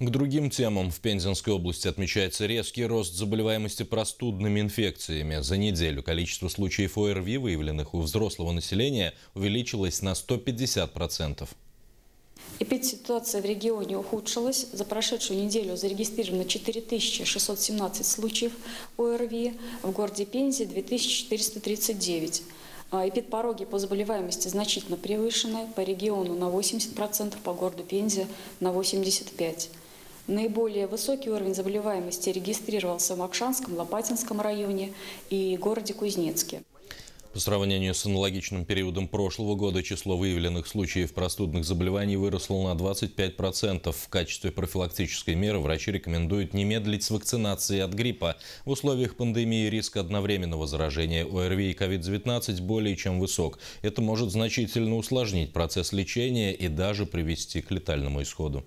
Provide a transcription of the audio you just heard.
К другим темам в Пензенской области отмечается резкий рост заболеваемости простудными инфекциями. За неделю количество случаев ОРВИ, выявленных у взрослого населения, увеличилось на 150%. Эпидситуация в регионе ухудшилась. За прошедшую неделю зарегистрировано 4617 случаев ОРВИ, в городе Пензе 2439. А, эпидпороги по заболеваемости значительно превышены. По региону на 80%, по городу Пензе на 85%. Наиболее высокий уровень заболеваемости регистрировался в Макшанском, Лопатинском районе и городе Кузнецке. По сравнению с аналогичным периодом прошлого года число выявленных случаев простудных заболеваний выросло на 25%. В качестве профилактической меры врачи рекомендуют не медлить с вакцинацией от гриппа. В условиях пандемии риск одновременного заражения ОРВИ и COVID-19 более чем высок. Это может значительно усложнить процесс лечения и даже привести к летальному исходу.